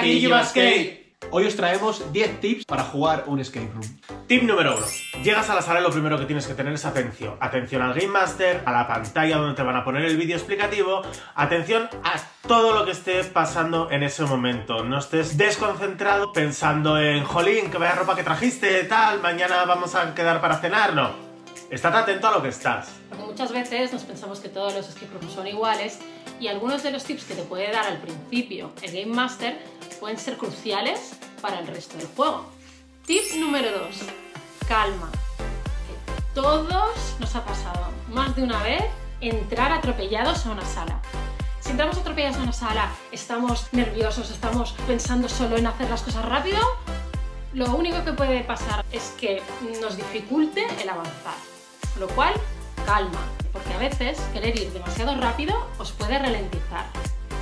aquí Yuba Escape. Hoy os traemos 10 tips para jugar un escape room. Tip número 1. Llegas a la sala y lo primero que tienes que tener es atención. Atención al Game Master, a la pantalla donde te van a poner el vídeo explicativo, atención a todo lo que esté pasando en ese momento. No estés desconcentrado pensando en, jolín, que vaya ropa que trajiste, tal, mañana vamos a quedar para cenar, no. Estate atento a lo que estás. Porque muchas veces nos pensamos que todos los escape rooms son iguales y algunos de los tips que te puede dar al principio el Game Master pueden ser cruciales para el resto del juego. Tip número 2. Calma. Que todos nos ha pasado más de una vez entrar atropellados a una sala. Si entramos atropellados a una sala, estamos nerviosos, estamos pensando solo en hacer las cosas rápido, lo único que puede pasar es que nos dificulte el avanzar. Con lo cual, calma, porque a veces querer ir demasiado rápido os puede ralentizar.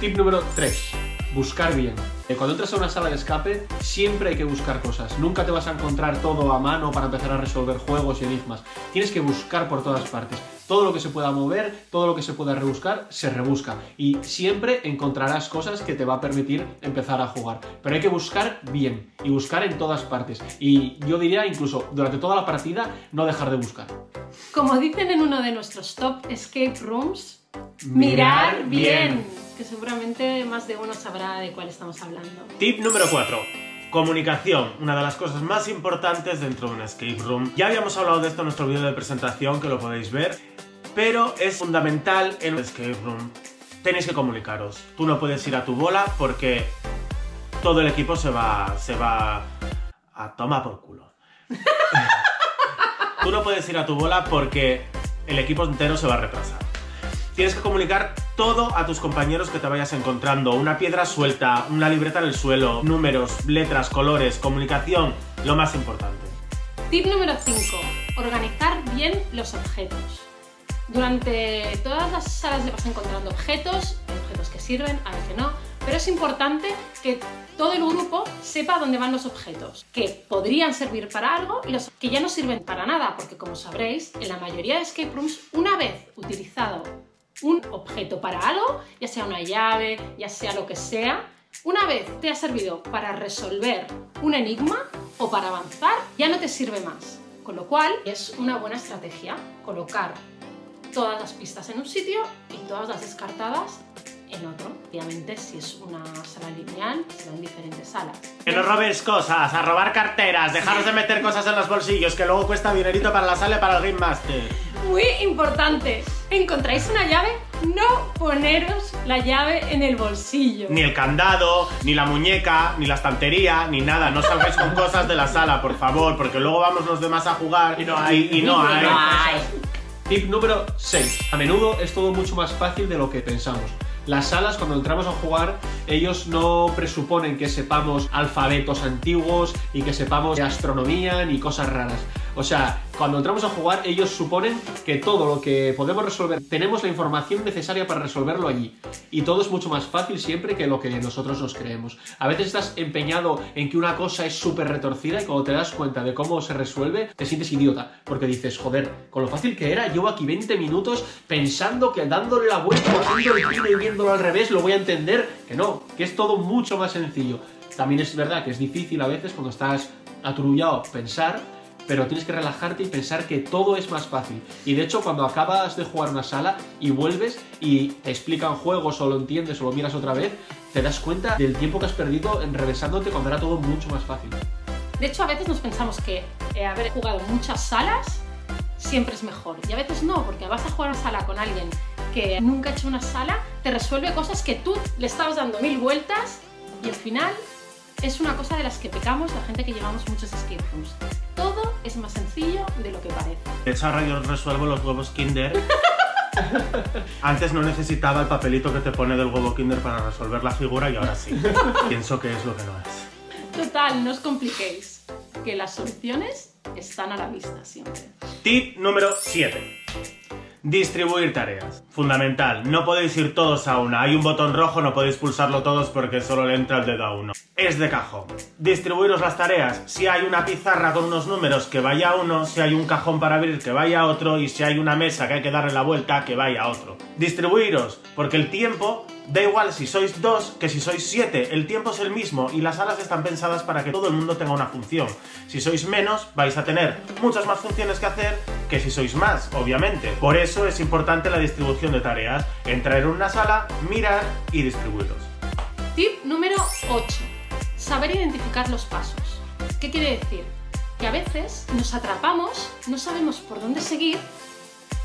Tip número 3. Buscar bien. Cuando entras a una sala de escape, siempre hay que buscar cosas. Nunca te vas a encontrar todo a mano para empezar a resolver juegos y enigmas. Tienes que buscar por todas partes. Todo lo que se pueda mover, todo lo que se pueda rebuscar, se rebusca. Y siempre encontrarás cosas que te va a permitir empezar a jugar. Pero hay que buscar bien y buscar en todas partes. Y yo diría incluso durante toda la partida no dejar de buscar. Como dicen en uno de nuestros top escape rooms, Mirar bien. Que seguramente más de uno sabrá de cuál estamos hablando. Tip número 4. Comunicación, una de las cosas más importantes dentro de un escape room. Ya habíamos hablado de esto en nuestro vídeo de presentación, que lo podéis ver, pero es fundamental en un escape room. Tenéis que comunicaros. Tú no puedes ir a tu bola porque todo el equipo se va, se va a tomar por culo. Tú no puedes ir a tu bola porque el equipo entero se va a retrasar. Tienes que comunicar todo a tus compañeros que te vayas encontrando. Una piedra suelta, una libreta en el suelo, números, letras, colores, comunicación, lo más importante. Tip número 5. Organizar bien los objetos. Durante todas las salas vas encontrando objetos, objetos que sirven, hay que no, pero es importante que todo el grupo sepa dónde van los objetos, que podrían servir para algo y los que ya no sirven para nada, porque como sabréis, en la mayoría de escape rooms, una vez utilizado un objeto para algo, ya sea una llave, ya sea lo que sea, una vez te ha servido para resolver un enigma o para avanzar, ya no te sirve más. Con lo cual es una buena estrategia colocar todas las pistas en un sitio y todas las descartadas en otro. Obviamente si es una sala lineal, será en diferentes salas. Que no robéis cosas, a robar carteras, dejaros de meter cosas en los bolsillos, que luego cuesta dinerito para la sala y para el Game Master. Muy importante, encontráis una llave, no poneros la llave en el bolsillo. Ni el candado, ni la muñeca, ni la estantería, ni nada. No salgáis con cosas de la sala, por favor, porque luego vamos los demás a jugar y no hay. Y, no hay. Tip número 6. A menudo es todo mucho más fácil de lo que pensamos. Las salas, cuando entramos a jugar, ellos no presuponen que sepamos alfabetos antiguos y que sepamos astronomía ni cosas raras. O sea, cuando entramos a jugar, ellos suponen que todo lo que podemos resolver, tenemos la información necesaria para resolverlo allí. Y todo es mucho más fácil siempre que lo que nosotros nos creemos. A veces estás empeñado en que una cosa es súper retorcida y cuando te das cuenta de cómo se resuelve, te sientes idiota. Porque dices, joder, con lo fácil que era, llevo aquí 20 minutos pensando que dándole la vuelta, haciendo el y viéndolo al revés, lo voy a entender. Que no, que es todo mucho más sencillo. También es verdad que es difícil a veces cuando estás aturullado pensar, pero tienes que relajarte y pensar que todo es más fácil. Y de hecho, cuando acabas de jugar una sala y vuelves y te explican juegos o lo entiendes o lo miras otra vez, te das cuenta del tiempo que has perdido en regresándote cuando era todo mucho más fácil. De hecho, a veces nos pensamos que eh, haber jugado muchas salas siempre es mejor. Y a veces no, porque vas a jugar una sala con alguien que nunca ha hecho una sala, te resuelve cosas que tú le estabas dando mil vueltas y al final es una cosa de las que pecamos la gente que llevamos muchos escape rooms. Es más sencillo de lo que parece. De hecho, ahora yo resuelvo los huevos Kinder. Antes no necesitaba el papelito que te pone del huevo Kinder para resolver la figura y ahora sí. Pienso que es lo que no es. Total, no os compliquéis, que las soluciones están a la vista siempre. Tip número 7. Distribuir tareas. Fundamental. No podéis ir todos a una. Hay un botón rojo, no podéis pulsarlo todos porque solo le entra el dedo a uno. Es de cajón. Distribuiros las tareas. Si hay una pizarra con unos números, que vaya a uno. Si hay un cajón para abrir, que vaya a otro. Y si hay una mesa que hay que darle la vuelta, que vaya a otro. Distribuiros, porque el tiempo Da igual si sois dos que si sois siete, el tiempo es el mismo y las salas están pensadas para que todo el mundo tenga una función. Si sois menos, vais a tener muchas más funciones que hacer que si sois más, obviamente. Por eso es importante la distribución de tareas. Entrar en una sala, mirar y distribuirlos. Tip número 8. Saber identificar los pasos. ¿Qué quiere decir? Que a veces nos atrapamos, no sabemos por dónde seguir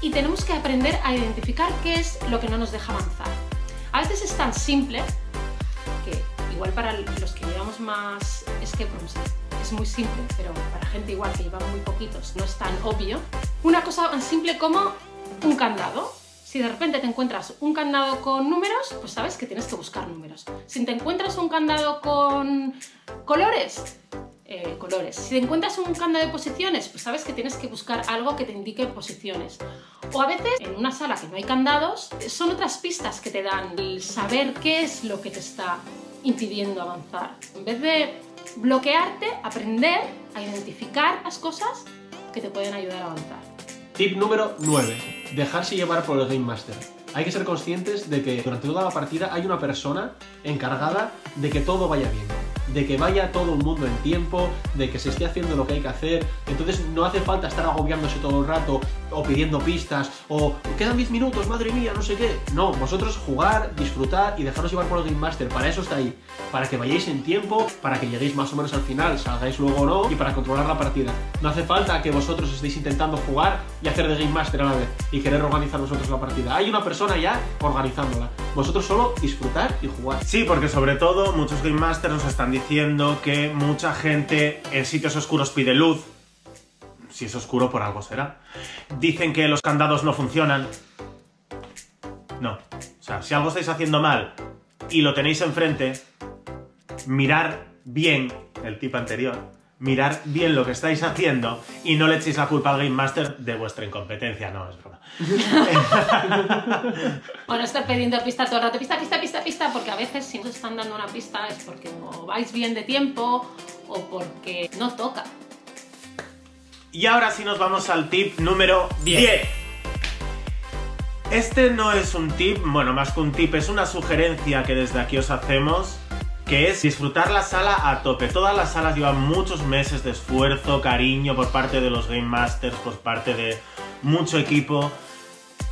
y tenemos que aprender a identificar qué es lo que no nos deja avanzar. A veces es tan simple que igual para los que llevamos más escape rooms es muy simple, pero para gente igual que lleva muy poquitos no es tan obvio. Una cosa tan simple como un candado. Si de repente te encuentras un candado con números, pues sabes que tienes que buscar números. Si te encuentras un candado con colores, eh, colores. Si te encuentras un candado de posiciones, pues sabes que tienes que buscar algo que te indique posiciones. O a veces, en una sala que no hay candados, son otras pistas que te dan el saber qué es lo que te está impidiendo avanzar. En vez de bloquearte, aprender a identificar las cosas que te pueden ayudar a avanzar. Tip número 9. Dejarse llevar por el Game Master. Hay que ser conscientes de que durante toda la partida hay una persona encargada de que todo vaya bien de que vaya todo el mundo en tiempo, de que se esté haciendo lo que hay que hacer. Entonces no hace falta estar agobiándose todo el rato o pidiendo pistas o quedan 10 minutos, madre mía, no sé qué. No, vosotros jugar, disfrutar y dejaros llevar por el Game Master. Para eso está ahí. Para que vayáis en tiempo, para que lleguéis más o menos al final, salgáis luego o no y para controlar la partida. No hace falta que vosotros estéis intentando jugar y hacer de Game Master a la vez y querer organizar vosotros la partida. Hay una persona ya organizándola. Vosotros solo disfrutar y jugar. Sí, porque sobre todo muchos Game Masters nos están diciendo que mucha gente en sitios oscuros pide luz. Si es oscuro, por algo será. Dicen que los candados no funcionan. No. O sea, si algo estáis haciendo mal y lo tenéis enfrente, mirar bien el tip anterior mirar bien lo que estáis haciendo y no le echéis la culpa al Game Master de vuestra incompetencia. No, es broma. o no estar pidiendo pista todo el rato, pista, pista, pista, pista, porque a veces si no están dando una pista es porque o vais bien de tiempo o porque no toca. Y ahora sí nos vamos al tip número 10. Este no es un tip, bueno, más que un tip, es una sugerencia que desde aquí os hacemos que es disfrutar la sala a tope. Todas las salas llevan muchos meses de esfuerzo, cariño por parte de los Game Masters, por parte de mucho equipo,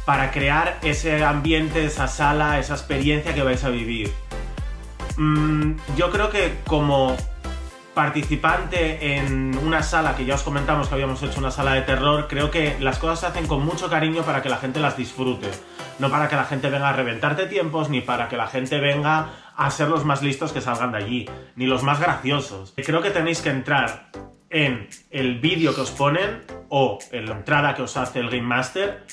para crear ese ambiente, esa sala, esa experiencia que vais a vivir. Mm, yo creo que como participante en una sala que ya os comentamos que habíamos hecho una sala de terror, creo que las cosas se hacen con mucho cariño para que la gente las disfrute. No para que la gente venga a reventarte tiempos, ni para que la gente venga a ser los más listos que salgan de allí, ni los más graciosos. Creo que tenéis que entrar en el vídeo que os ponen o en la entrada que os hace el Game Master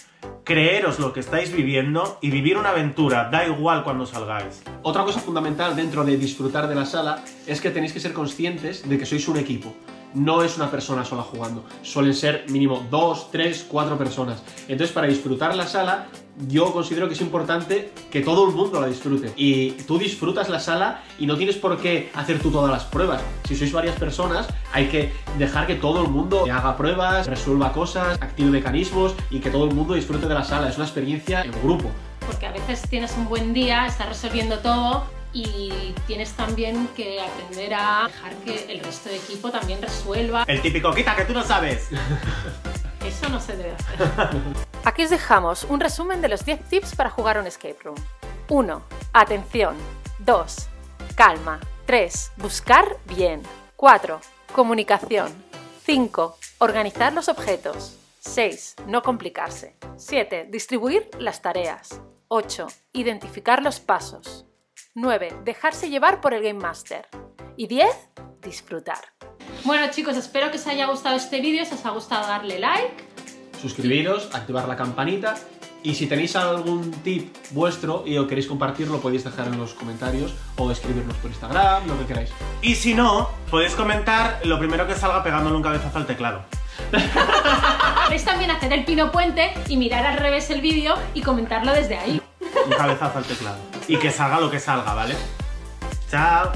creeros lo que estáis viviendo y vivir una aventura, da igual cuando salgáis. Otra cosa fundamental dentro de disfrutar de la sala es que tenéis que ser conscientes de que sois un equipo no es una persona sola jugando. Suelen ser mínimo dos, tres, cuatro personas. Entonces, para disfrutar la sala, yo considero que es importante que todo el mundo la disfrute. Y tú disfrutas la sala y no tienes por qué hacer tú todas las pruebas. Si sois varias personas, hay que dejar que todo el mundo haga pruebas, resuelva cosas, active mecanismos y que todo el mundo disfrute de la sala. Es una experiencia en grupo. Porque a veces tienes un buen día, estás resolviendo todo y tienes también que aprender a dejar que el resto de equipo también resuelva. El típico quita que tú no sabes. Eso no se debe hacer. Aquí os dejamos un resumen de los 10 tips para jugar un escape room. 1. Atención. 2. Calma. 3. Buscar bien. 4. Comunicación. 5. Organizar los objetos. 6. No complicarse. 7. Distribuir las tareas. 8. Identificar los pasos. 9. Dejarse llevar por el Game Master. Y 10. Disfrutar. Bueno chicos, espero que os haya gustado este vídeo, si os ha gustado darle like. Suscribiros, activar la campanita y si tenéis algún tip vuestro y os queréis compartirlo, podéis dejar en los comentarios o escribirnos por Instagram, lo que queráis. Y si no, podéis comentar lo primero que salga pegándole un cabezazo al teclado. Podéis también hacer el pino puente y mirar al revés el vídeo y comentarlo desde ahí. Un cabezazo al teclado. Y que salga lo que salga, ¿vale? Chao.